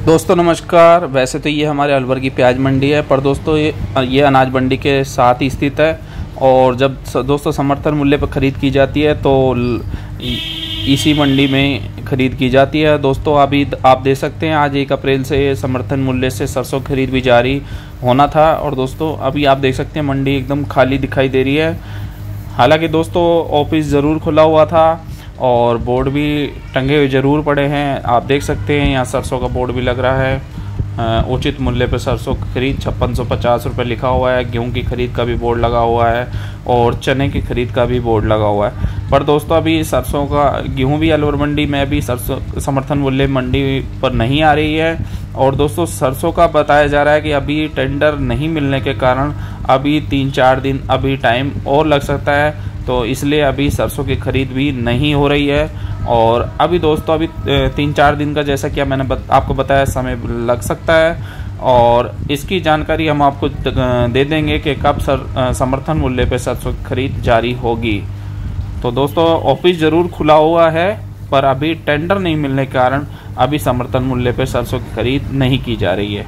दोस्तों, नमस्कार। वैसे तो ये हमारे अलवर की प्याज मंडी है, पर दोस्तों, ये ये अनाज मंडी के साथ ही स्थित है। और जब दोस्तों, समर्थन मूल्य पर ख़रीद की जाती है तो इसी मंडी में ख़रीद की जाती है। दोस्तों अभी आप देख सकते हैं, आज एक अप्रैल से समर्थन मूल्य से सरसों खरीद भी जारी होना था। और दोस्तों, अभी आप देख सकते हैं, मंडी एकदम खाली दिखाई दे रही है। हालाँकि दोस्तों, ऑफ़िस ज़रूर खुला हुआ था। और बोर्ड भी टंगे हुए ज़रूर पड़े हैं। आप देख सकते हैं, यहाँ सरसों का बोर्ड भी लग रहा है। उचित मूल्य पर सरसों की खरीद, छप्पन सौ पचास रुपये लिखा हुआ है। गेहूँ की खरीद का भी बोर्ड लगा हुआ है और चने की खरीद का भी बोर्ड लगा हुआ है। पर दोस्तों, अभी सरसों का, गेहूँ भी अलवर मंडी में अभी सरसों, समर्थन मूल्य मंडी पर नहीं आ रही है। और दोस्तों, सरसों का बताया जा रहा है कि अभी टेंडर नहीं मिलने के कारण अभी तीन चार दिन अभी टाइम और लग सकता है। तो इसलिए अभी सरसों की खरीद भी नहीं हो रही है। और अभी दोस्तों अभी तीन चार दिन का जैसा कि मैंने बत, आपको बताया समय लग सकता है। और इसकी जानकारी हम आपको दे देंगे कि कब सर समर्थन मूल्य पर सरसों की खरीद जारी होगी। तो दोस्तों ऑफ़िस ज़रूर खुला हुआ है पर अभी टेंडर नहीं मिलने के कारण अभी समर्थन मूल्य पर सरसों की खरीद नहीं की जा रही है।